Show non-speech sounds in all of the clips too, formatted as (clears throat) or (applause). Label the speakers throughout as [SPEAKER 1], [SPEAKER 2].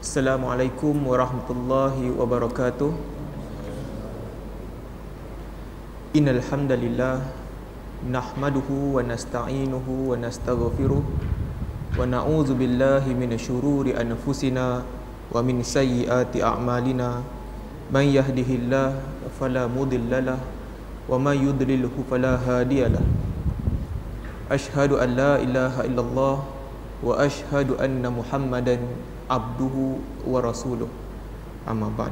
[SPEAKER 1] Assalamualaikum warahmatullahi wabarakatuh. Innal hamdalillah nahmaduhu wa nasta'inuhu wa nastaghfiruh wa na'udzu billahi minasyururi anfusina wa min sayyiati a'malina. Man yahdihillahu fala mudhillalah wa may yudlilhu fala hadiyalah Ashhadu an la ilaha illallah wa ashhadu anna muhammadan abduhu wa rasuluh. Amma ba'd.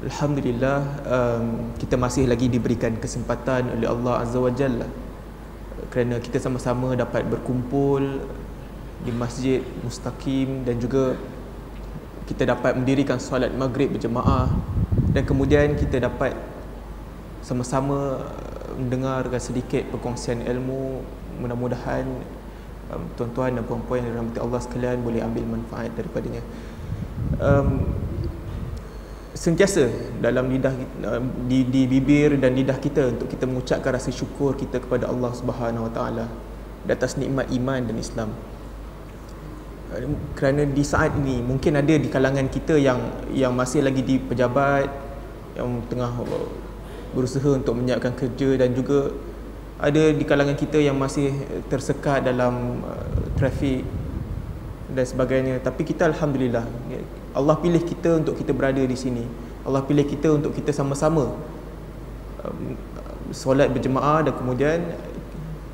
[SPEAKER 1] Alhamdulillah um, kita masih lagi diberikan kesempatan oleh Allah Azza wa Jalla. Kerana kita sama-sama dapat berkumpul di Masjid Mustaqim dan juga kita dapat mendirikan solat maghrib berjemaah. Dan kemudian kita dapat sama-sama mendengarkan sedikit perkongsian ilmu. Mudah-mudahan um, tuan-tuan dan puan-puan yang dirahmati Allah sekalian boleh ambil manfaat daripadanya. Um, sentiasa dalam lidah di, di bibir dan lidah kita untuk kita mengucapkan rasa syukur kita kepada Allah Subhanahu Wa Taala atas nikmat iman dan Islam. Kerana di saat ini mungkin ada di kalangan kita yang yang masih lagi di pejabat yang tengah berusaha untuk menyiapkan kerja dan juga ada di kalangan kita yang masih tersekat dalam uh, trafik dan sebagainya. Tapi kita alhamdulillah Allah pilih kita untuk kita berada di sini. Allah pilih kita untuk kita sama-sama um, solat berjemaah dan kemudian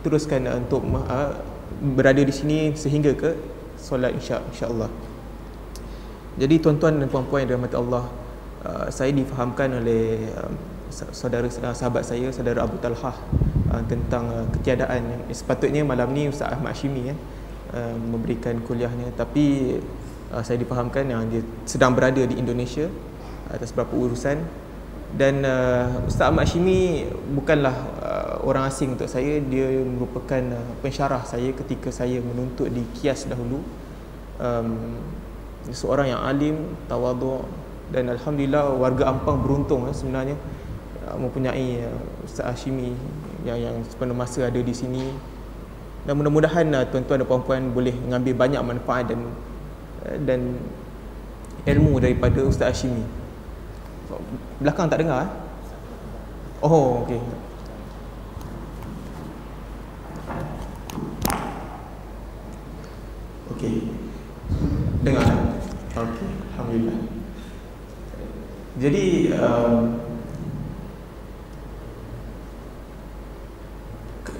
[SPEAKER 1] teruskan untuk uh, berada di sini sehingga ke solat insya insya-Allah. Jadi tuan-tuan dan puan-puan yang dirahmati Allah uh, saya difahamkan oleh um, saudara sahabat saya saudara Abu Talhah uh, tentang uh, ketiadaan sepatutnya malam ni Ustaz Ahmad Hashimi ya uh, memberikan kuliahnya. Tapi uh, saya difahamkan yang dia sedang berada di Indonesia atas beberapa urusan. Dan uh, Ustaz Ahmad Hashimi bukanlah uh, orang asing untuk saya. Dia merupakan uh, pensyarah saya ketika saya menuntut di Kias dahulu. Um, seorang yang alim tawaduk dan alhamdulillah warga Ampang beruntung uh, sebenarnya Uh, mempunyai uh, Ustaz Hashimi yang yang sepenuh masa ada di sini. Dan mudah-mudahan uh, tuan-tuan dan puan-puan boleh mengambil banyak manfaat dan dan ilmu daripada Ustaz Hashimi. Belakang tak dengar eh? oh okey. Okey. Dengar okey alhamdulillah. Jadi um,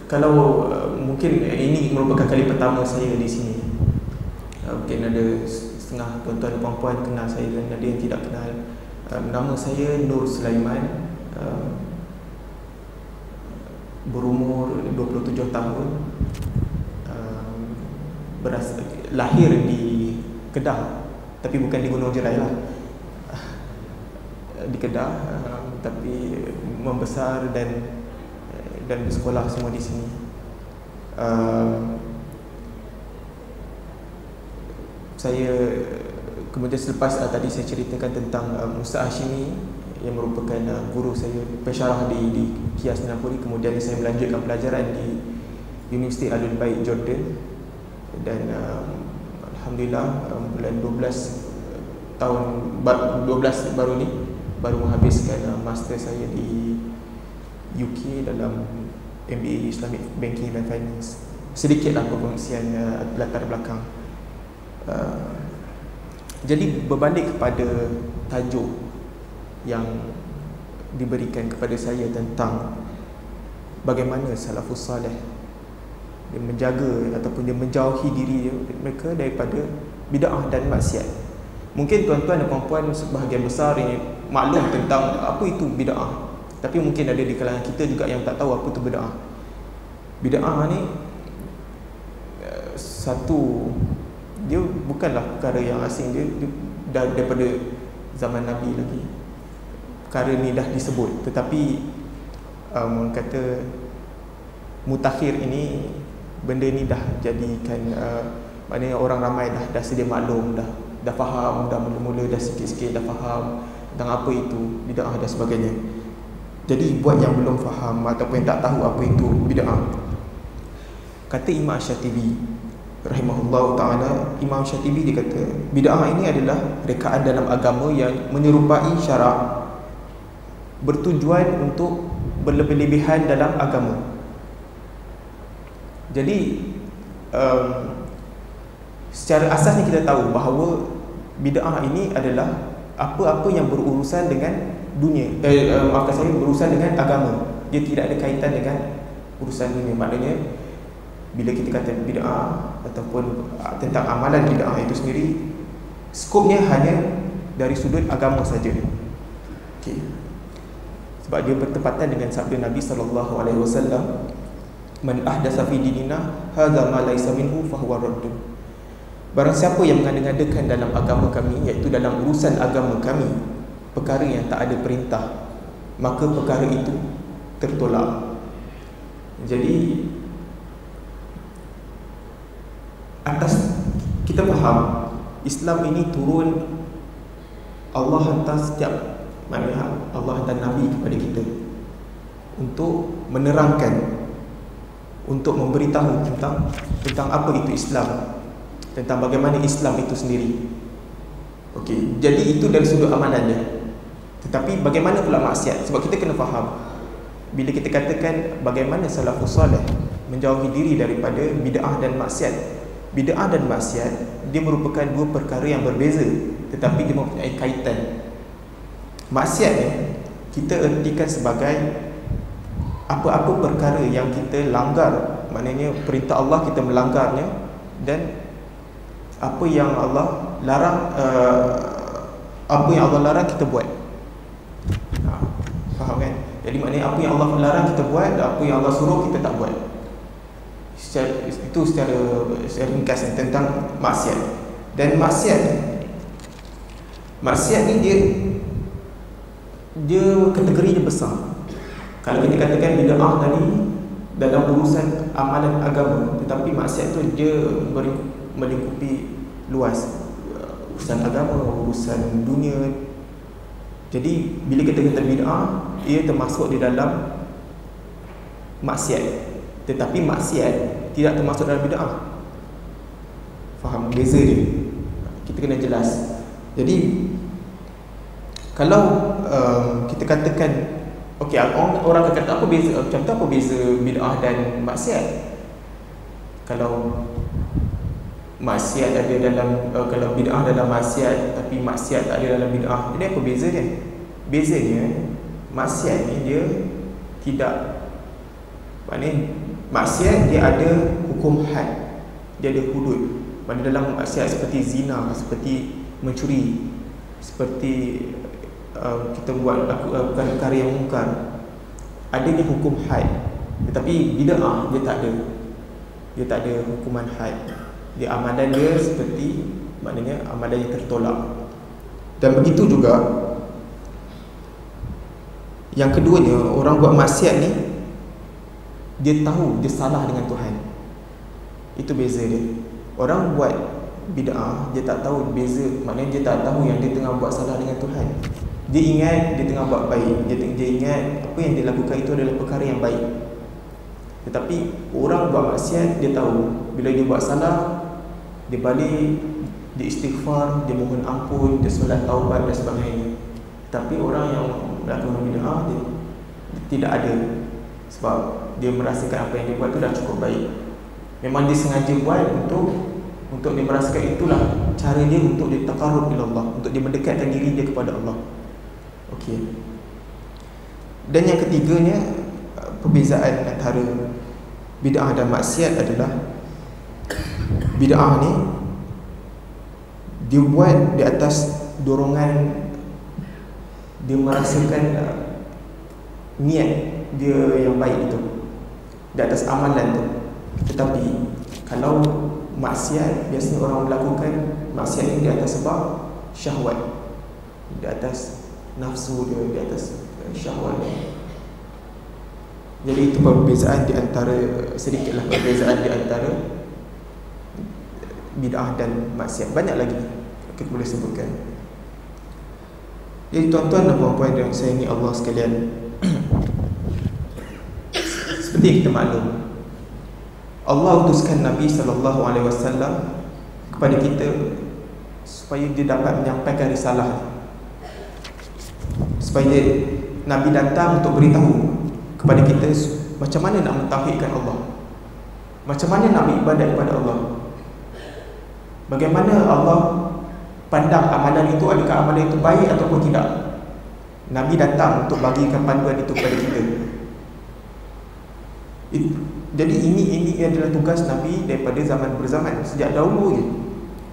[SPEAKER 1] kalau uh, mungkin ini merupakan kali pertama saya di sini. Uh, mungkin ada setengah tuan-tuan dan puan-puan kenal saya dan ada yang tidak kenal. Uh, nama saya Nur Sulaiman. Uh, berumur 27 tahun. Uh, beras, lahir di Kedah tapi bukan di Gunung Jerai lah. (laughs) Di Kedah uh, tapi membesar dan dan bersekolah semua di sini. Uh, saya kemudian selepas uh, tadi saya ceritakan tentang uh, Musa Hashimi yang merupakan uh, guru saya pensyarah di di Kias Napoli kemudian saya melanjutkan pelajaran di Universiti Alun Baik Jordan dan uh, alhamdulillah um, bulan 12 tahun 12 baru ni baru menghabiskan uh, master saya di UK dalam MBA Islamic Banking dan Finance. Sedikitlah perkongsian uh, latar belakang. Uh, jadi berbalik kepada tajuk yang diberikan kepada saya tentang bagaimana salafus salih dia menjaga ataupun dia menjauhi diri mereka daripada bid'ah dan maksiat. Mungkin tuan-tuan dan puan-puan sebahagian besar ini maklum tentang apa itu bid'ah tapi mungkin ada di kalangan kita juga yang tak tahu apa tu bid'ah. Bid'ah ni eh, satu dia bukanlah perkara yang asing dia, dia dah daripada zaman Nabi lagi. Perkara ni dah disebut tetapi um, kata mutakhir ini benda ni dah jadikan uh, maknanya orang ramai dah dah sedia maklum dah dah faham dah mula-mula dah sikit-sikit dah faham tentang apa itu bid'ah dan sebagainya. Jadi buat yang belum faham ataupun yang tak tahu apa itu bid'ah. Kata Imam Syatibi rahimahullah taala Imam Syatibi dia kata bid'ah ini adalah rekaan dalam agama yang menyerupai syarak bertujuan untuk berlebih-lebihan dalam agama jadi um, secara asasnya kita tahu bahawa bid'ah ini adalah apa-apa yang berurusan dengan dunia. Eh, uh, maafkan saya berurusan dengan agama. Dia tidak ada kaitan dengan urusan dunia. Maknanya bila kita kata bid'ah ataupun uh, tentang amalan bid'ah itu sendiri skopnya hanya dari sudut agama saja. Okey. Sebab dia bertepatan dengan sabda Nabi sallallahu alaihi wasallam man ahdatsa fi dinina hadza ma laysa minhu fahuwa raddun Barang siapa yang mengadakan dalam agama kami Iaitu dalam urusan agama kami Perkara yang tak ada perintah Maka perkara itu tertolak Jadi Atas kita faham Islam ini turun Allah hantar setiap Maknanya Allah hantar Nabi kepada kita Untuk menerangkan Untuk memberitahu tentang Tentang apa itu Islam tentang bagaimana Islam itu sendiri. Okey, jadi itu dari sudut amalannya. Tetapi bagaimana pula maksiat? Sebab kita kena faham bila kita katakan bagaimana salafus salih menjauhi diri daripada bid'ah dan maksiat. Bid'ah dan maksiat dia merupakan dua perkara yang berbeza tetapi dia mempunyai kaitan. Maksiat ni kita ertikan sebagai apa-apa perkara yang kita langgar, maknanya perintah Allah kita melanggarnya dan apa yang Allah larang uh, apa yang Allah larang kita buat jadi maknanya apa yang Allah larang kita buat dan apa yang Allah suruh kita tak buat. Secara, itu secara secara ringkas tentang maksiat. Dan maksiat maksiat ni dia dia kategorinya besar. Kalau kita katakan bid'ah tadi dalam urusan amalan agama tetapi maksiat tu dia beri melingkupi luas. Urusan agama, urusan dunia. Jadi bila kita kata bid'ah, ia termasuk di dalam maksiat. Tetapi maksiat tidak termasuk dalam bid'ah. Faham beza dia? Kita kena jelas. Jadi kalau um, kita katakan okey orang orang akan kata apa beza macam tu apa beza bid'ah dan maksiat? Kalau maksiat ada dalam uh, kalau bid'ah dalam maksiat tapi maksiat tak ada dalam bid'ah jadi apa beza dia bezanya maksiat ni dia tidak maknanya maksiat dia ada hukum had. Dia ada hudud. Pada dalam maksiat seperti zina seperti mencuri seperti uh, kita buat uh, perkara yang mungkar. Adanya hukum had. Tetapi bid'ah dia tak ada. Dia tak ada hukuman had. Dia amalan dia seperti maknanya amalan yang tertolak. Dan begitu juga yang keduanya orang buat maksiat ni dia tahu dia salah dengan Tuhan. Itu beza dia. Orang buat bid'ah dia tak tahu beza maknanya dia tak tahu yang dia tengah buat salah dengan Tuhan. Dia ingat dia tengah buat baik. Dia, dia ingat apa yang dia lakukan itu adalah perkara yang baik. Tetapi orang buat maksiat dia tahu bila dia buat salah dia balik dia istighfar dia mohon ampun dia solat taubat dan sebagainya. Tapi orang yang melakukan bid'ah dia, tidak ada. Sebab dia merasakan apa yang dia buat itu dah cukup baik. Memang dia sengaja buat untuk untuk dia merasakan itulah cara dia untuk dia takarub ila Allah untuk dia mendekatkan diri dia kepada Allah. Okey. Dan yang ketiganya perbezaan antara bid'ah dan maksiat adalah bid'ah ni dia buat di atas dorongan dia merasakan uh, niat dia yang baik itu. Di atas amalan tu. Tetapi kalau maksiat biasanya orang melakukan maksiat ini di atas sebab syahwat. Di atas nafsu dia di atas uh, syahwat jadi itu perbezaan di antara sedikitlah perbezaan di antara bid'ah dan maksiat. Banyak lagi kita boleh sebutkan jadi tuan-tuan dan puan-puan yang saya ini Allah sekalian. Seperti kita maklum. Allah utuskan Nabi sallallahu alaihi wasallam kepada kita supaya dia dapat menyampaikan risalah. Supaya Nabi datang untuk beritahu kepada kita macam mana nak mentauhidkan Allah. Macam mana nak beribadat kepada Allah. Bagaimana Allah pandang amalan itu adakah amalan itu baik ataupun tidak Nabi datang untuk bagikan panduan itu kepada kita jadi ini ini adalah tugas Nabi daripada zaman berzaman sejak dahulu ya.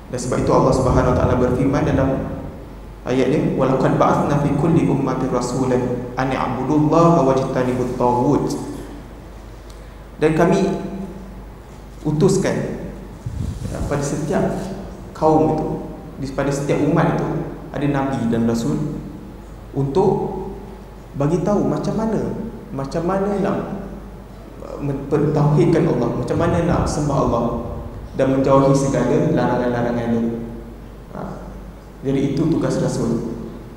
[SPEAKER 1] Dan sebab itu Allah Subhanahu Wa Taala berfirman dalam ayat ini walaqad ba'athna fi kulli ummatin rasulan an ya'budullaha wajtanibut taghut. Dan kami utuskan ya, pada setiap kaum itu pada setiap umat itu ada nabi dan rasul untuk bagi tahu macam mana macam mana nak mentauhidkan Allah macam mana nak sembah Allah dan menjauhi segala larangan-larangan itu. Ha. jadi itu tugas Rasul.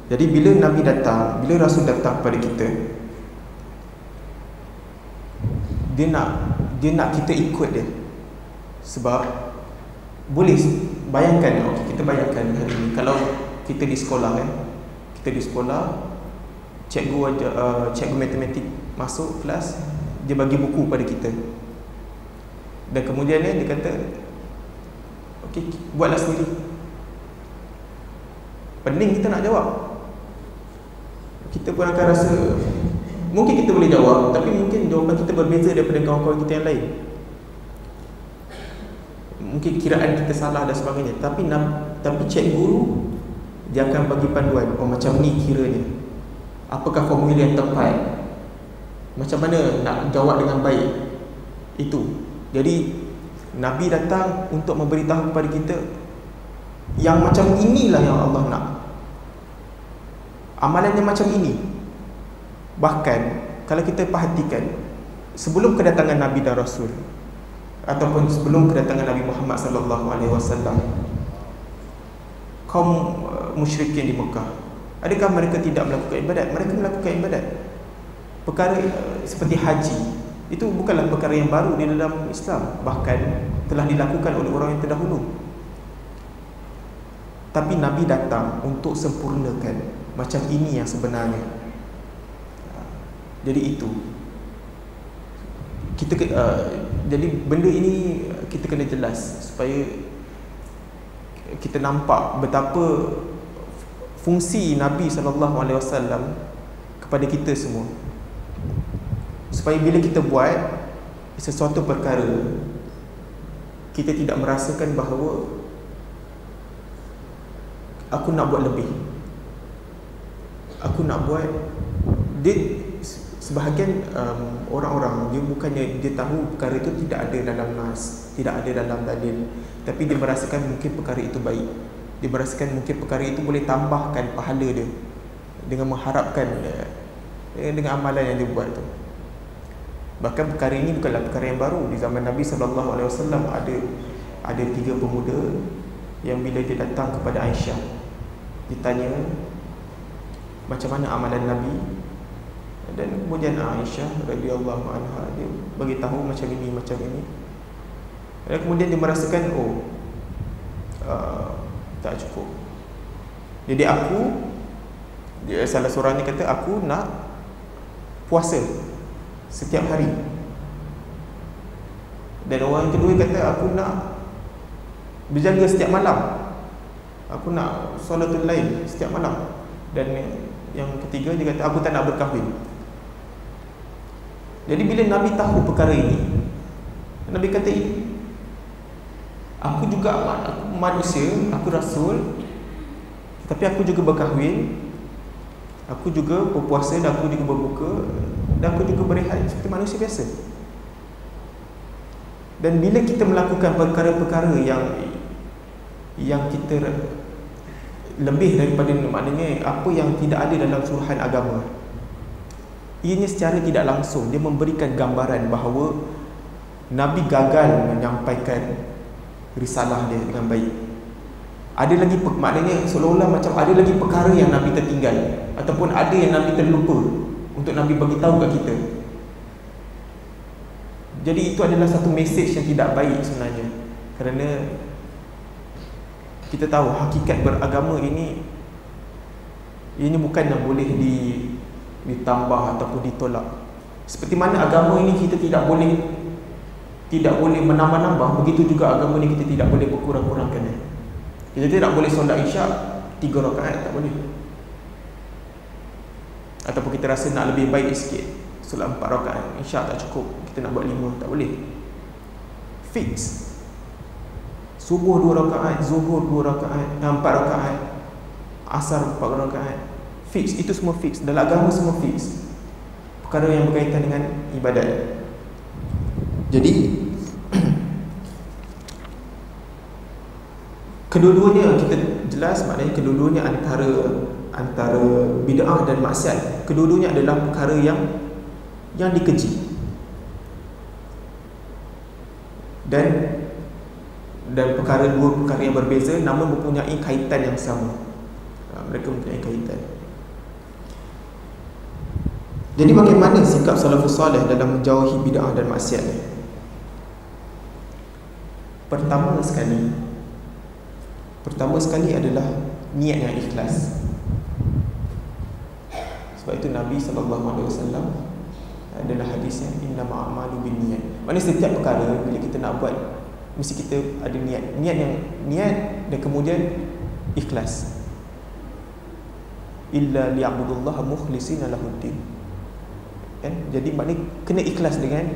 [SPEAKER 1] Jadi bila Nabi datang bila Rasul datang kepada kita dia nak dia nak kita ikut dia. Sebab boleh bayangkan okay, kita bayangkan hari ini kalau kita di sekolah kan kita di sekolah cikgu uh, cikgu matematik masuk kelas dia bagi buku pada kita. Dan kemudian dia, dia kata okey buatlah sendiri. Pening kita nak jawab. Kita pun akan rasa mungkin kita boleh jawab tapi mungkin jawapan kita berbeza daripada kawan-kawan kita yang lain mungkin kiraan kita salah dan sebagainya. Tapi tapi cik guru dia akan bagi panduan oh macam ni kiranya. Apakah formula yang tepat? Macam mana nak jawab dengan baik? Itu. Jadi Nabi datang untuk memberitahu kepada kita yang macam inilah yang Allah nak. Amalannya macam ini. Bahkan kalau kita perhatikan sebelum kedatangan Nabi dan Rasul ataupun sebelum kedatangan Nabi Muhammad sallallahu alaihi wasallam. Kaum uh, musyrikin di Mekah adakah mereka tidak melakukan ibadat? Mereka melakukan ibadat. Perkara seperti haji itu bukanlah perkara yang baru di dalam Islam. Bahkan telah dilakukan oleh orang yang terdahulu. Tapi Nabi datang untuk sempurnakan macam ini yang sebenarnya. Jadi itu. Kita uh, jadi benda ini kita kena jelas supaya kita nampak betapa fungsi Nabi sallallahu alaihi wasallam kepada kita semua. Supaya bila kita buat sesuatu perkara kita tidak merasakan bahawa aku nak buat lebih. Aku nak buat dia sebahagian um, orang-orang dia bukannya dia tahu perkara itu tidak ada dalam nas tidak ada dalam dalil. Tapi dia merasakan mungkin perkara itu baik. Dia merasakan mungkin perkara itu boleh tambahkan pahala dia dengan mengharapkan eh, dengan amalan yang dia buat tu. Bahkan perkara ini bukanlah perkara yang baru. Di zaman Nabi SAW ada ada tiga pemuda Yang bila dia datang kepada Aisyah Ditanya Macam mana amalan Nabi Dan kemudian Aisyah radhiyallahu anha Dia bagi tahu macam ini, macam ini. Dan kemudian dia merasakan Oh uh, Tak cukup. Jadi aku dia, Salah seorang ni kata Aku nak puasa setiap hari. Dan orang yang kedua kata aku nak berjaga setiap malam. Aku nak solatul lain setiap malam. Dan yang ketiga dia kata aku tak nak berkahwin jadi bila Nabi tahu perkara ini Nabi kata aku juga aku manusia aku rasul tapi aku juga berkahwin aku juga berpuasa dan aku juga berbuka dan aku juga berehat seperti manusia biasa. Dan bila kita melakukan perkara-perkara yang yang kita lebih daripada maknanya apa yang tidak ada dalam suruhan agama ianya secara tidak langsung dia memberikan gambaran bahawa Nabi gagal menyampaikan risalah dia dengan baik ada lagi maknanya seolah-olah macam ada lagi perkara yang Nabi tertinggal ataupun ada yang Nabi terlupa untuk Nabi bagi tahu kat kita. jadi itu adalah satu mesej yang tidak baik sebenarnya kerana kita tahu hakikat beragama ini ini bukan yang boleh di, ditambah ataupun ditolak. Seperti mana agama ini kita tidak boleh tidak boleh menambah-nambah begitu juga agama ini kita tidak boleh berkurang-kurangkan kita tidak boleh solat isyak tiga rakaat tak boleh. Ataupun kita rasa nak lebih baik sikit solat empat rakaat isyak tak cukup kita nak buat lima tak boleh. Fix. Subuh dua rakaat, zuhur dua rakaat, empat rakaat, asar empat rakaat. Fix, itu semua fix. Dalam agama semua fix. Perkara yang berkaitan dengan ibadat. Jadi (clears throat) kedua-duanya kita jelas maknanya kedua-duanya antara antara bid'ah dan maksiat. Kedua-duanya adalah perkara yang yang dikeji. Dan dan perkara dua perkara yang berbeza namun mempunyai kaitan yang sama ha, mereka mempunyai kaitan jadi bagaimana sikap salafus salih dalam menjauhi bid'ah dan maksiat ni pertama sekali pertama sekali adalah niat yang ikhlas. Sebab itu Nabi SAW adalah hadis yang inna ma'amalu bin niat. Maknanya setiap perkara bila kita nak buat mesti kita ada niat. Niat yang niat dan kemudian ikhlas. Illa liya'budullaha mukhlishina lahuddin kan jadi maknanya kena ikhlas dengan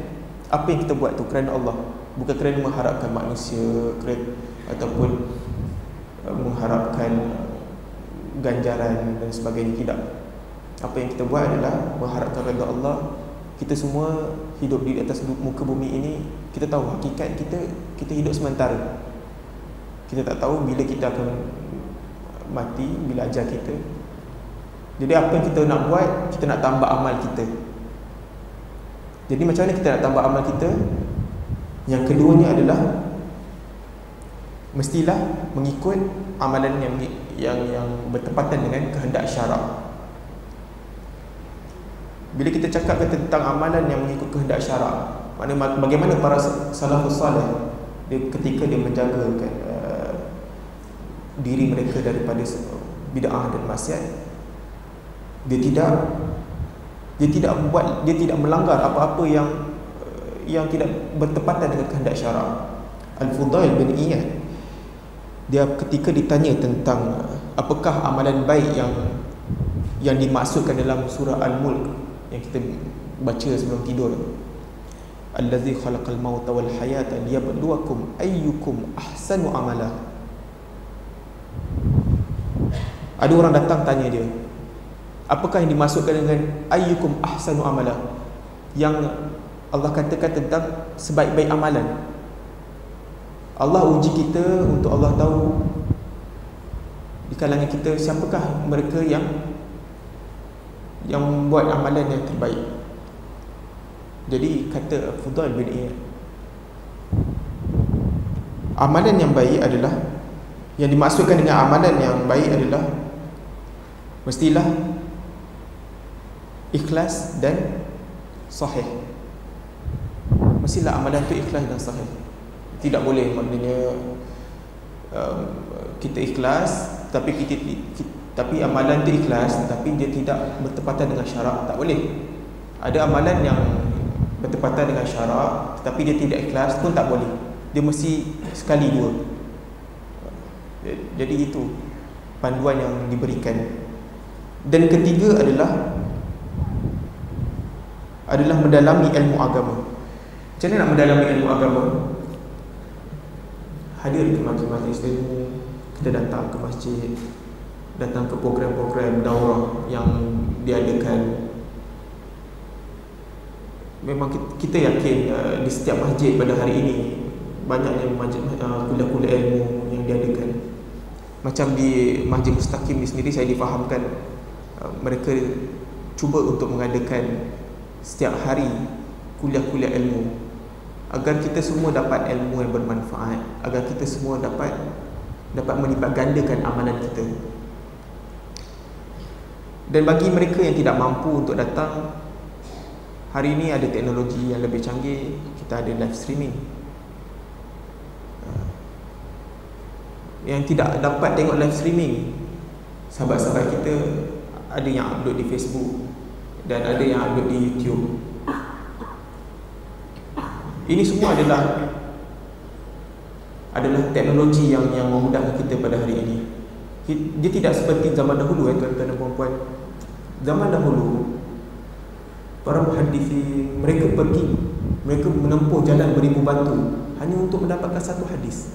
[SPEAKER 1] apa yang kita buat tu. Kerana Allah. Bukan kerana mengharapkan manusia kerana, ataupun uh, mengharapkan ganjaran dan sebagainya. Tidak. Apa yang kita buat adalah mengharapkan redha Allah. Kita semua hidup di atas muka bumi ini kita tahu hakikat kita kita hidup sementara. Kita tak tahu bila kita akan mati bila ajar kita. Jadi apa yang kita nak buat kita nak tambah amal kita jadi macam mana kita nak tambah amal kita? Yang keduanya adalah mestilah mengikut amalan yang yang yang bertepatan dengan kehendak syarak. Bila kita cakap tentang amalan yang mengikut kehendak syarak mana bagaimana para salafus salih dia ketika dia menjaga uh, diri mereka daripada bid'ah dan maksiat dia tidak dia tidak membuat dia tidak melanggar apa-apa yang yang tidak bertepatan dengan kehendak syarak Al-Fudail bin Iyad dia ketika ditanya tentang apakah amalan baik yang yang dimaksudkan dalam surah Al-Mulk yang kita baca sebelum tidur. Allazi khalaqal mauta wal hayata liyabluwakum ayyukum ahsanu amala. Ada orang datang tanya dia apakah yang dimasukkan dengan ayyukum ahsanu amala? Yang Allah katakan tentang sebaik-baik amalan. Allah uji kita untuk Allah tahu di kalangan kita siapakah mereka yang yang membuat amalan yang terbaik. Jadi kata Fudail bin Iyad Amalan yang baik adalah Yang dimaksudkan dengan amalan yang baik adalah Mestilah Ikhlas dan Sahih. Mestilah amalan itu ikhlas dan sahih. Tidak boleh maknanya um, Kita ikhlas Tapi kita, kita tapi amalan itu ikhlas Tapi dia tidak bertepatan dengan syarak Tak boleh. Ada amalan yang bertepatan dengan syarak tetapi dia tidak ikhlas pun tak boleh. Dia mesti sekali dua. Jadi itu panduan yang diberikan. Dan ketiga adalah adalah mendalami ilmu agama. Macam mana nak mendalami ilmu agama? Hadir ke majlis-majlis ilmu kita datang ke masjid datang ke program-program daurah yang diadakan. Memang kita yakin uh, di setiap masjid pada hari ini banyaknya uh, kuliah-kuliah ilmu yang diadakan. Macam di Masjid Mustaqim di sendiri saya difahamkan uh, mereka cuba untuk mengadakan setiap hari kuliah-kuliah ilmu. Agar kita semua dapat ilmu yang bermanfaat agar kita semua dapat dapat melipat gandakan amalan kita. Dan bagi mereka yang tidak mampu untuk datang hari ini ada teknologi yang lebih canggih kita ada live streaming. Uh, yang tidak dapat tengok live streaming sahabat-sahabat kita ada yang upload di Facebook dan ada yang upload di YouTube. Ini semua adalah adalah teknologi yang yang memudahkan kita pada hari ini. Dia tidak seperti zaman dahulu eh tuan-tuan dan puan-puan. Zaman dahulu para muhadisi mereka pergi mereka menempuh jalan beribu batu hanya untuk mendapatkan satu hadis.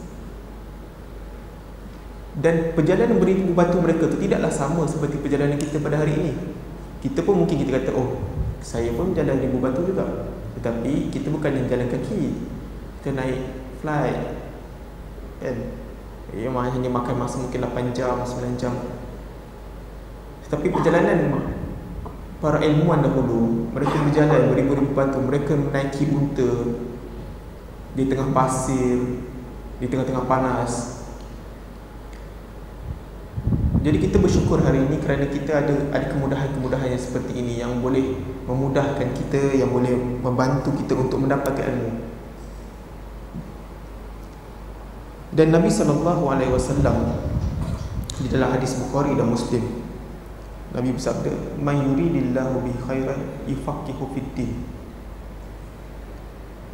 [SPEAKER 1] Dan perjalanan beribu batu mereka itu tidaklah sama seperti perjalanan kita pada hari ini kita pun mungkin kita kata oh saya pun jalan beribu batu juga. Tetapi kita bukan yang jalan kaki. Kita naik flight. Kan? Yang hanya makan masa mungkin 8 jam 9 jam. Tetapi perjalanan para ilmuwan dahulu mereka berjalan beribu-ribu batu. Mereka menaiki unta di tengah pasir di tengah-tengah panas jadi kita bersyukur hari ini kerana kita ada ada kemudahan-kemudahan yang seperti ini yang boleh memudahkan kita yang boleh membantu kita untuk mendapatkan ilmu dan Nabi sallallahu alaihi wasallam di dalam hadis Bukhari dan Muslim Nabi bersabda, "Man yuridillahu bi khairan yufaqihu fid din."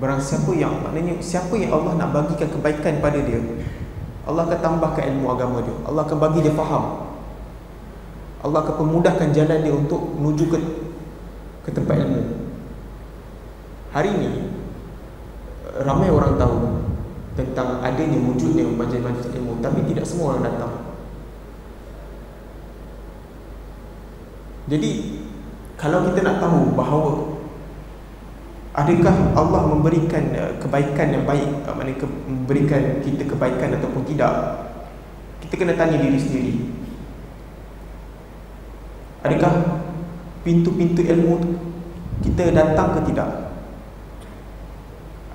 [SPEAKER 1] Barang siapa yang maknanya siapa yang Allah nak bagikan kebaikan pada dia, Allah akan tambahkan ilmu agama dia. Allah akan bagi dia faham. Allah akan pemudahkan jalan dia untuk menuju ke ke tempat ilmu. Hari ini ramai orang tahu tentang adanya wujudnya majlis-majlis ilmu tapi tidak semua orang datang. Jadi kalau kita nak tahu bahawa adakah Allah memberikan uh, kebaikan yang baik, uh, maknanya memberikan kita kebaikan ataupun tidak, kita kena tanya diri sendiri. Adakah pintu-pintu ilmu kita datang ke tidak?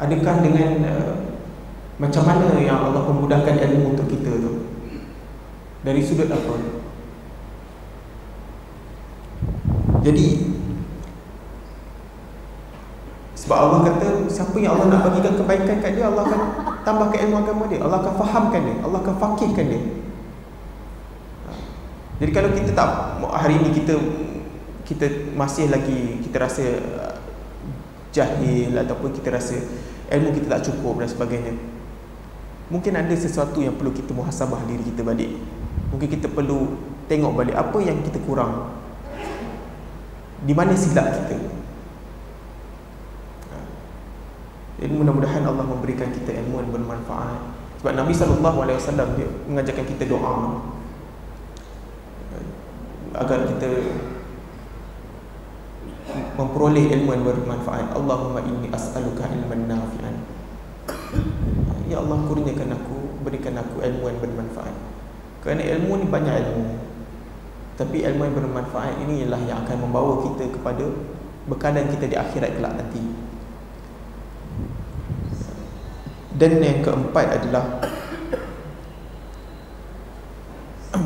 [SPEAKER 1] Adakah dengan uh, macam mana yang Allah memudahkan ilmu untuk kita tu? Dari sudut apa? Jadi sebab Allah kata siapa yang Allah nak bagikan kebaikan kat dia Allah akan tambahkan ilmu agama dia. Allah akan fahamkan dia. Allah akan fakihkan dia. Jadi kalau kita tak hari ini kita kita masih lagi kita rasa jahil ataupun kita rasa ilmu kita tak cukup dan sebagainya. Mungkin ada sesuatu yang perlu kita muhasabah diri kita balik. Mungkin kita perlu tengok balik apa yang kita kurang. Di mana silap kita ha. Jadi mudah-mudahan Allah memberikan kita ilmu yang bermanfaat. Sebab Nabi SAW dia mengajarkan kita doa. Agar kita memperoleh ilmu yang bermanfaat. Allahumma inni as'aluka ilman nafi'an. Ya Allah kurniakan aku berikan aku ilmu yang bermanfaat. Kerana ilmu ni banyak ilmu. Tapi ilmu yang bermanfaat ini ialah yang akan membawa kita kepada bekalan kita di akhirat kelak nanti. Dan yang keempat adalah (clears throat)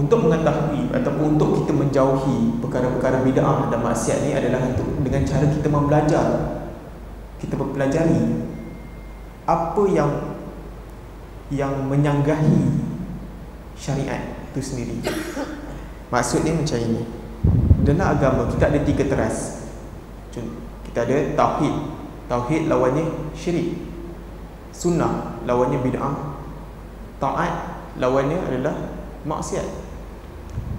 [SPEAKER 1] untuk mengetahui ataupun untuk kita menjauhi perkara-perkara bid'ah dan maksiat ni adalah untuk dengan cara kita membelajar. Kita mempelajari apa yang yang menyanggahi syariat itu sendiri. Maksudnya macam ini. Dalam agama kita ada tiga teras. Kita ada Tauhid. Tauhid lawannya syirik Sunnah lawannya bid'ah Ta'at lawannya adalah maksiat.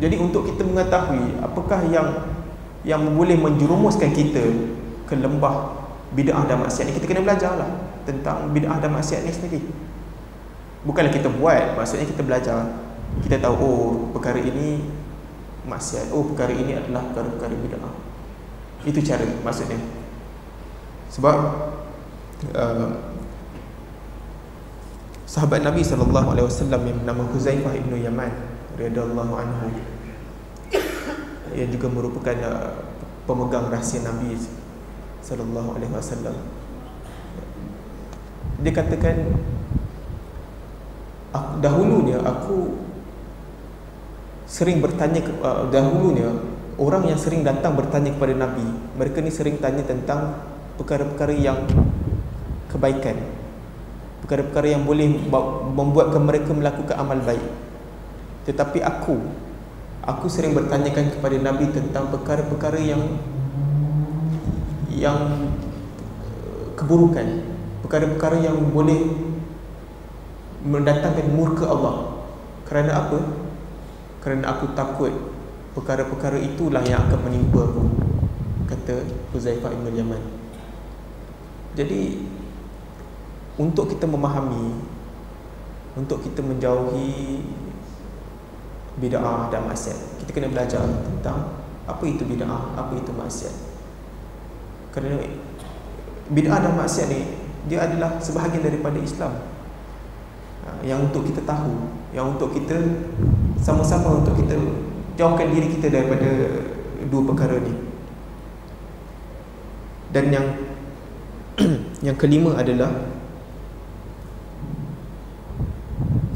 [SPEAKER 1] Jadi untuk kita mengetahui Apakah yang Yang boleh menjerumuskan kita Ke lembah bid'ah dan maksiat ni Kita kena belajar lah Tentang bid'ah dan maksiat ni sendiri. Bukanlah kita buat Maksudnya kita belajar. Kita tahu oh perkara ini maksiat oh perkara ini adalah perkara-perkara bid'ah. Itu cara maksudnya. Sebab uh, sahabat Nabi sallallahu alaihi wasallam yang bernama Huzaifah ibnu Yaman radhiyallahu anhu. Yang juga merupakan uh, pemegang rahsia Nabi sallallahu alaihi wasallam. Dia katakan dahulunya aku sering bertanya ke, uh, dahulunya orang yang sering datang bertanya kepada Nabi mereka ni sering tanya tentang perkara-perkara yang kebaikan perkara-perkara yang boleh membuatkan mereka melakukan amal baik. Tetapi aku aku sering bertanyakan kepada Nabi tentang perkara-perkara yang yang keburukan. Perkara-perkara yang boleh mendatangkan murka Allah. Kerana apa? kerana aku takut perkara-perkara itulah yang akan menimpa aku kata Huzaifah bin Yaman. Jadi untuk kita memahami untuk kita menjauhi bid'ah dan maksiat kita kena belajar tentang apa itu bid'ah apa itu maksiat. Kerana bid'ah dan maksiat ni dia adalah sebahagian daripada Islam. Ha, yang untuk kita tahu yang untuk kita sama-sama untuk kita jauhkan diri kita daripada dua perkara ni. Dan yang (clears throat) yang kelima adalah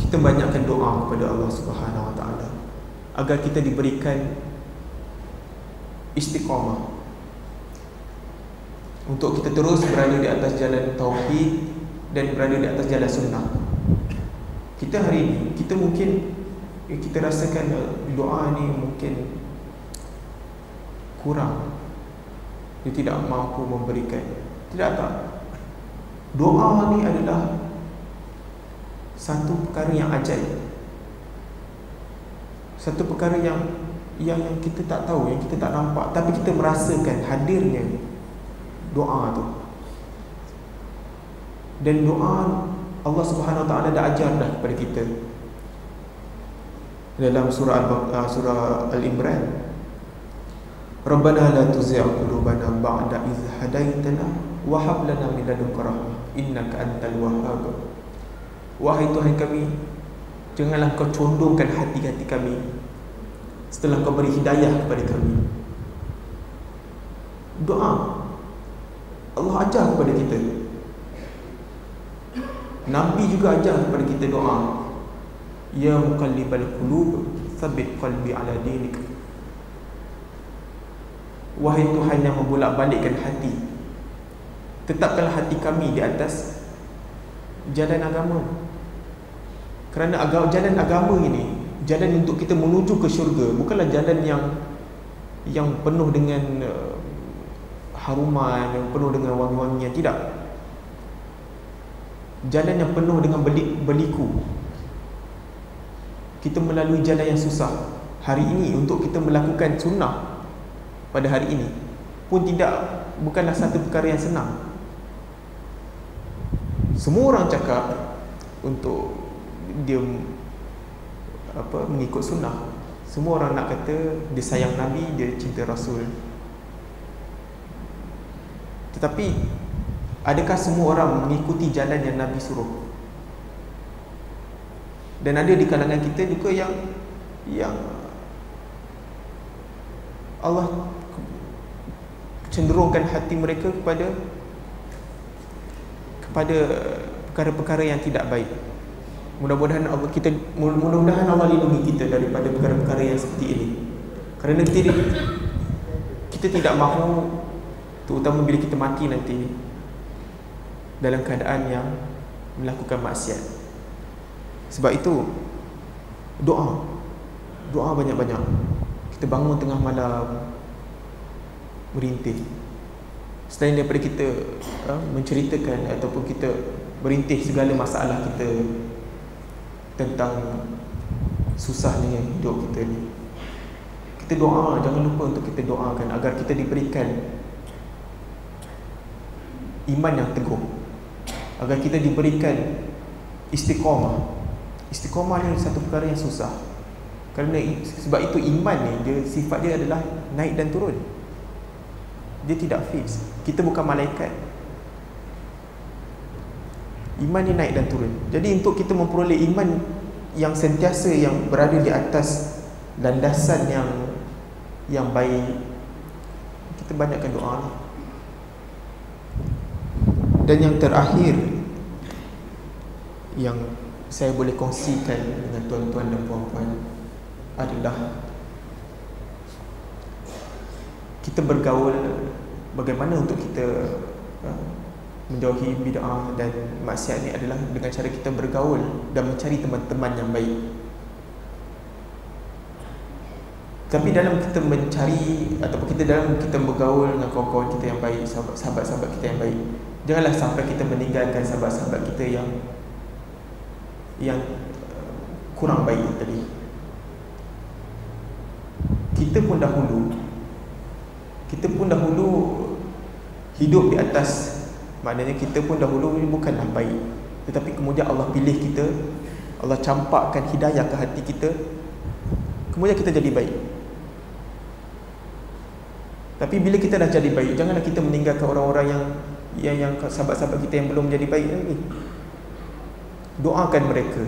[SPEAKER 1] kita banyakkan doa kepada Allah Subhanahu Wa Taala agar kita diberikan istiqamah untuk kita terus berada di atas jalan tauhid dan berada di atas jalan sunnah. Kita hari ini kita mungkin eh, kita rasakan eh, doa ni mungkin kurang. Dia tidak mampu memberikan. Tidak tak. Doa ni adalah satu perkara yang ajaib satu perkara yang yang kita tak tahu, yang kita tak nampak tapi kita merasakan hadirnya doa tu. Dan doa Allah Subhanahu Wa Taala dah ajar dah kepada kita. Dalam surah Al surah Al-Imran Rabbana la tuzigh qulubana ba'da idh hadaytana wa hab lana min ladunka rahmah innaka antal wahhab. Wahai Tuhan kami, janganlah kau condongkan hati-hati kami setelah kau beri hidayah kepada kami. Doa. Allah ajar kepada kita. Nabi juga ajar kepada kita doa. Ya muqallibal qulub Thabit qalbi ala dinik. Wahai Tuhan yang membolak balikkan hati Tetapkanlah hati kami di atas Jalan agama Kerana agama, jalan agama ini jalan untuk kita menuju ke syurga bukanlah jalan yang yang penuh dengan uh, haruman yang penuh dengan wangi-wangian tidak. Jalan yang penuh dengan belik, beliku. Kita melalui jalan yang susah. Hari ini untuk kita melakukan sunnah pada hari ini pun tidak bukanlah satu perkara yang senang. Semua orang cakap untuk dia apa mengikut sunnah. Semua orang nak kata dia sayang nabi dia cinta rasul. Tetapi adakah semua orang mengikuti jalan yang nabi suruh? Dan ada di kalangan kita juga yang yang Allah cenderungkan hati mereka kepada kepada perkara-perkara yang tidak baik Mudah-mudahan Allah kita mudah-mudahan Allah lindungi kita daripada perkara-perkara yang seperti ini. Kerana kita kita tidak mahu terutama bila kita mati nanti dalam keadaan yang melakukan maksiat. Sebab itu doa doa banyak-banyak. Kita bangun tengah malam merintih. Selain daripada kita uh, menceritakan ataupun kita merintih segala masalah kita tentang susahnya hidup kita ni. Kita doa jangan lupa untuk kita doakan agar kita diberikan iman yang teguh. Agar kita diberikan istiqamah istiqamah ni satu perkara yang susah. Kerana sebab itu iman ni dia sifat dia adalah naik dan turun. Dia tidak fix. Kita bukan malaikat Iman ni naik dan turun Jadi untuk kita memperoleh iman Yang sentiasa yang berada di atas Landasan yang Yang baik Kita banyakkan doa lah. Dan yang terakhir Yang saya boleh kongsikan Dengan tuan-tuan dan puan-puan Adalah kita bergaul bagaimana untuk kita uh, menjauhi bid'ah dan maksiat ni adalah dengan cara kita bergaul dan mencari teman-teman yang baik. Tapi dalam kita mencari ataupun kita dalam kita bergaul dengan kawan-kawan kita yang baik, sahabat-sahabat kita yang baik, janganlah sampai kita meninggalkan sahabat-sahabat kita yang yang uh, kurang baik tadi. Kita pun dahulu kita pun dahulu hidup di atas Maknanya kita pun dahulu ini bukanlah baik. Tetapi kemudian Allah pilih kita Allah campakkan hidayah ke hati kita Kemudian kita jadi baik. Tapi bila kita dah jadi baik Janganlah kita meninggalkan orang-orang yang Yang, yang sahabat-sahabat kita yang belum jadi baik lagi Doakan mereka.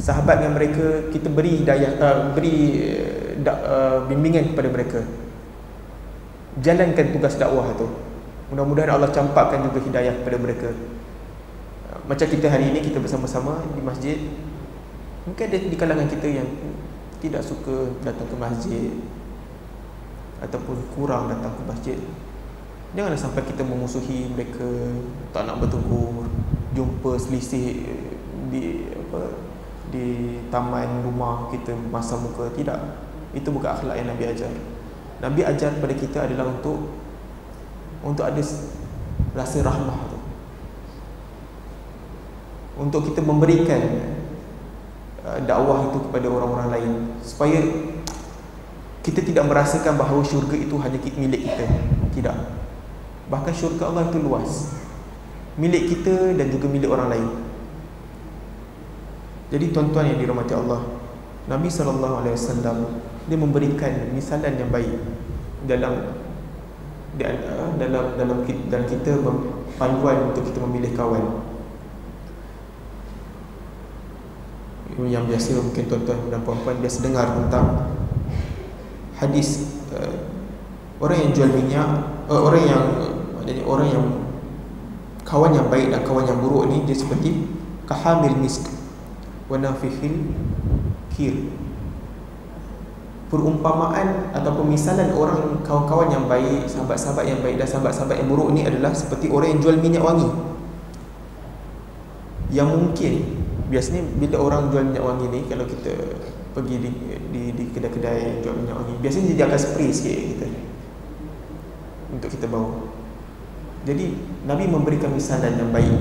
[SPEAKER 1] Sahabat dengan mereka Kita beri hidayah uh, Beri uh, bimbingan kepada mereka. Jalankan tugas dakwah tu Mudah-mudahan Allah campakkan juga hidayah kepada mereka. Macam kita hari ini kita bersama-sama di masjid. Mungkin ada di kalangan kita yang tidak suka datang ke masjid Ataupun kurang datang ke masjid. Janganlah sampai kita memusuhi mereka Tak nak bertegur Jumpa selisih di apa di taman rumah kita masa muka. Tidak. Itu bukan akhlak yang Nabi ajar. Nabi ajar kepada kita adalah untuk untuk ada rasa rahmah tu. Untuk kita memberikan uh, dakwah itu kepada orang-orang lain supaya kita tidak merasakan bahawa syurga itu hanya milik kita. Tidak. Bahkan syurga Allah itu luas. Milik kita dan juga milik orang lain. Jadi tuan-tuan yang dirahmati Allah Nabi SAW dia memberikan misalan yang baik dalam dan uh, dalam dalam dan kita panduan untuk kita memilih kawan. Yang biasa mungkin tuan-tuan dan puan-puan biasa dengar tentang hadis uh, orang yang jual minyak uh, orang yang maknanya orang yang kawan yang baik dan kawan yang buruk ni dia seperti kahamil misk wa nafihil kir perumpamaan atau pemisalan orang kawan-kawan yang baik, sahabat-sahabat yang baik dan sahabat-sahabat yang buruk ni adalah seperti orang yang jual minyak wangi. Yang mungkin biasanya bila orang jual minyak wangi ni kalau kita pergi di di, di kedai-kedai jual minyak wangi, biasanya dia akan spray sikit kita. Untuk kita bau. Jadi Nabi memberikan misalan yang baik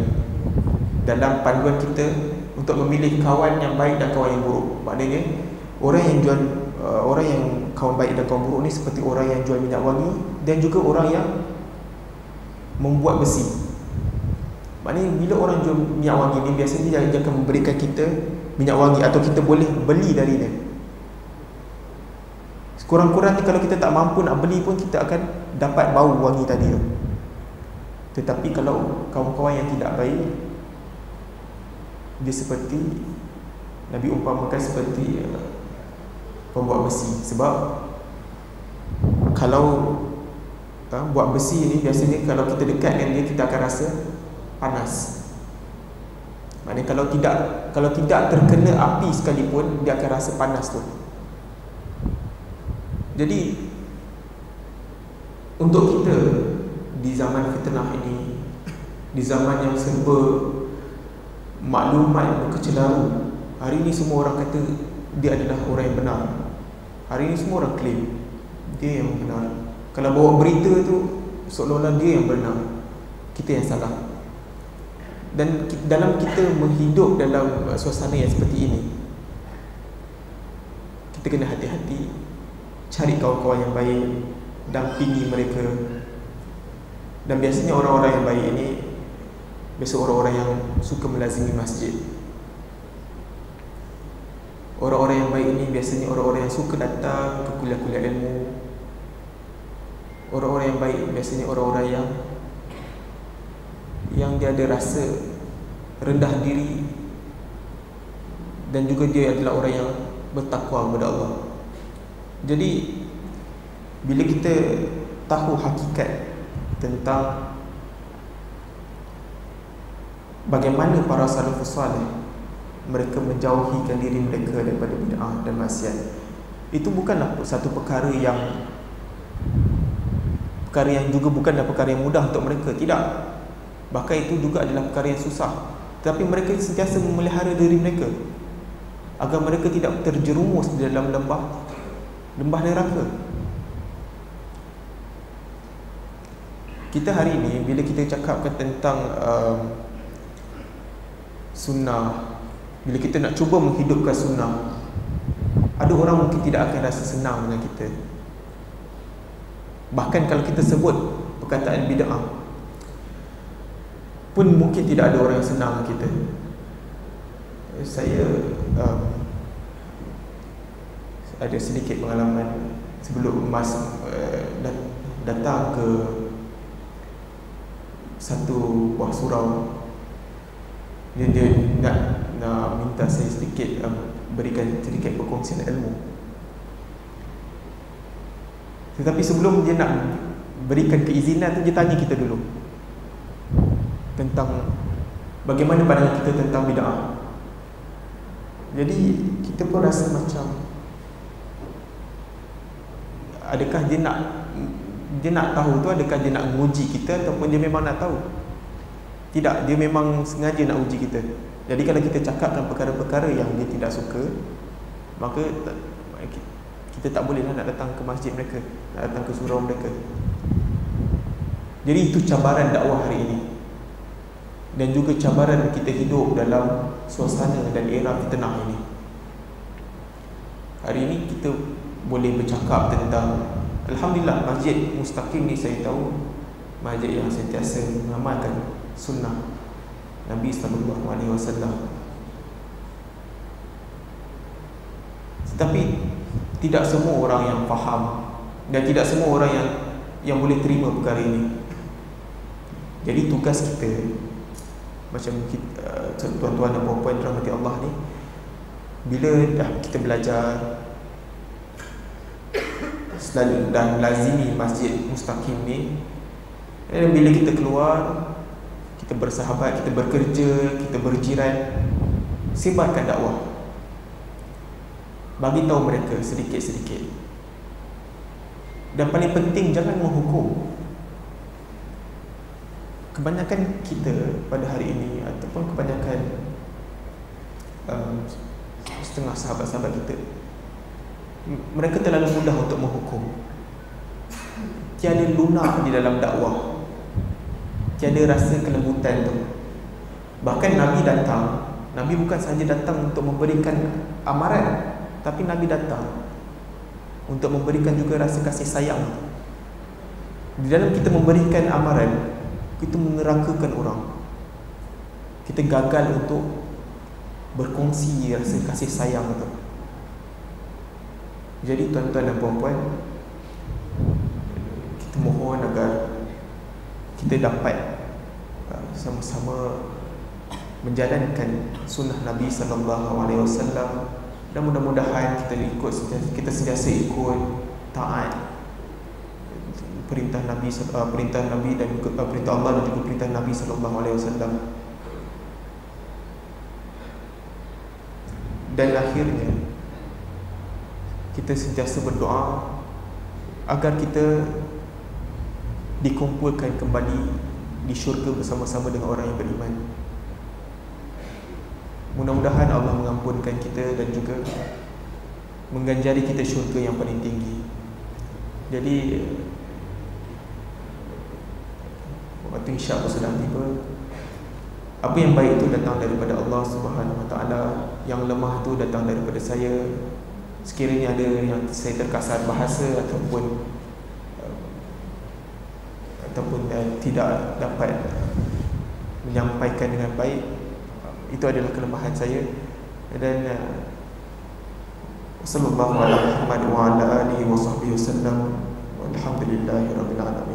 [SPEAKER 1] dalam panduan kita untuk memilih kawan yang baik dan kawan yang buruk. Maknanya orang yang jual uh, orang yang kawan baik dan kawan buruk ni seperti orang yang jual minyak wangi dan juga orang yang membuat besi. Maknanya bila orang jual minyak wangi ni biasanya dia, akan memberikan kita minyak wangi atau kita boleh beli dari dia. Kurang-kurangnya kalau kita tak mampu nak beli pun kita akan dapat bau wangi tadi tu. Tetapi kalau kawan-kawan yang tidak baik dia seperti Nabi umpamakan seperti uh, pembuat besi. Sebab kalau ha, buat besi ni biasanya kalau kita dekat dengan dia kita akan rasa panas. Maknanya kalau tidak kalau tidak terkena api sekalipun dia akan rasa panas tu. Jadi untuk kita di zaman fitnah ini di zaman yang serba maklumat berkecelaru hari ini semua orang kata dia adalah orang yang benar Hari ini semua orang claim Dia yang benar. Kalau bawa berita tu Seolah-olah dia yang benar Kita yang salah. Dan dalam kita menghidup dalam suasana yang seperti ini Kita kena hati-hati Cari kawan-kawan yang baik Dampingi mereka. Dan biasanya orang-orang yang baik ini Biasa orang-orang yang suka melazimi masjid Orang-orang yang baik ini biasanya orang-orang yang suka datang ke kuliah-kuliah ilmu. Orang-orang yang baik biasanya orang-orang yang Yang dia ada rasa rendah diri Dan juga dia adalah orang yang bertakwa kepada Allah. Jadi Bila kita tahu hakikat tentang Bagaimana para salafus salih mereka menjauhikan diri mereka daripada bid'ah dan maksiat. Itu bukanlah satu perkara yang perkara yang juga bukanlah perkara yang mudah untuk mereka. Tidak. Bahkan itu juga adalah perkara yang susah. Tapi mereka sentiasa memelihara diri mereka agar mereka tidak terjerumus di dalam lembah lembah neraka. Kita hari ini bila kita cakapkan tentang um, sunnah bila kita nak cuba menghidupkan sunnah ada orang mungkin tidak akan rasa senang dengan kita. Bahkan kalau kita sebut perkataan bid'ah pun mungkin tidak ada orang yang senang kita. Saya um, ada sedikit pengalaman sebelum emas uh, datang ke satu buah surau. Dia, dia minta saya sedikit um, berikan sedikit perkongsian ilmu. Tetapi sebelum dia nak berikan keizinan tu dia tanya kita dulu tentang bagaimana pandangan kita tentang bid'ah. Jadi kita pun rasa macam adakah dia nak dia nak tahu tu adakah dia nak menguji kita ataupun dia memang nak tahu? Tidak dia memang sengaja nak uji kita jadi kalau kita cakapkan perkara-perkara yang dia tidak suka maka kita tak boleh lah nak datang ke masjid mereka nak datang ke surau mereka. Jadi itu cabaran dakwah hari ini. Dan juga cabaran kita hidup dalam suasana dan era fitnah ini. Hari ini kita boleh bercakap tentang Alhamdulillah masjid mustaqim ni saya tahu masjid yang sentiasa mengamalkan sunnah Nabi sallallahu alaihi wasallam. Tetapi tidak semua orang yang faham dan tidak semua orang yang yang boleh terima perkara ini. Jadi tugas kita macam kita, uh, tuan-tuan dan puan-puan rahmati Allah ni bila dah kita belajar selalu dan lazimi masjid mustaqim ni bila kita keluar kita bersahabat, kita bekerja, kita berjiran. Sebarkan dakwah. Bagi tahu mereka sedikit-sedikit. Dan paling penting jangan menghukum. Kebanyakan kita pada hari ini ataupun kebanyakan um, setengah sahabat-sahabat kita mereka terlalu mudah untuk menghukum. Tiada lunak di dalam dakwah tiada rasa kelembutan tu. Bahkan Nabi datang. Nabi bukan sahaja datang untuk memberikan amaran tapi Nabi datang untuk memberikan juga rasa kasih sayang. Di dalam kita memberikan amaran kita mengerakakan orang. Kita gagal untuk berkongsi rasa kasih sayang tu. Jadi tuan-tuan dan puan-puan Kita mohon agar Kita dapat uh, Sama-sama Menjalankan Sunnah Nabi SAW Dan mudah-mudahan kita ikut Kita sentiasa ikut Taat Perintah Nabi uh, Perintah Nabi dan uh, Perintah Allah dan juga perintah Nabi SAW Dan akhirnya kita sentiasa berdoa agar kita dikumpulkan kembali di syurga bersama-sama dengan orang yang beriman. Mudah-mudahan Allah mengampunkan kita dan juga mengganjari kita syurga yang paling tinggi. Jadi waktu insya Allah sudah tiba. Apa yang baik itu datang daripada Allah Subhanahu Wa Taala, yang lemah itu datang daripada saya sekiranya ada yang saya terkasar bahasa ataupun ataupun uh, tidak dapat menyampaikan dengan baik itu adalah kelemahan saya. Dan uh, sallallahu alaihi wa ala alihi wa sahbihi wasallam walhamdulillahirabbil alamin